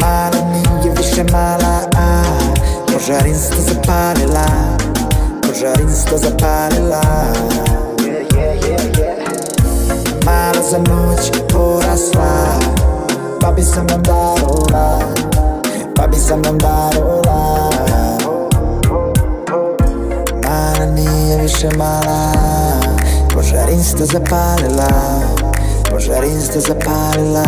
Malami je više mala a Požarinstvo zapalila Požarinstvo zapalila Mala za noć porasla Pa bi sa mnom darola Pa bi sa mnom darola više mala Požarinsta zapalila Požarinsta zapalila.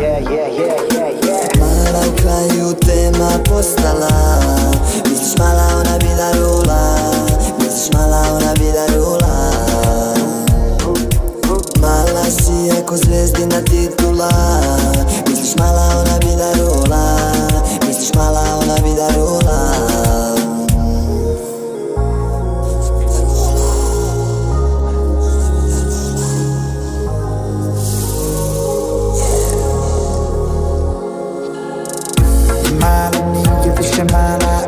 Yeah, yeah, yeah, Mala u kraju tema postala. Misliš mala ona bi da rula. Misliš mala ona bi da rula. Mala si ako zvezdina titula. Misliš mala ona bi da rula. semana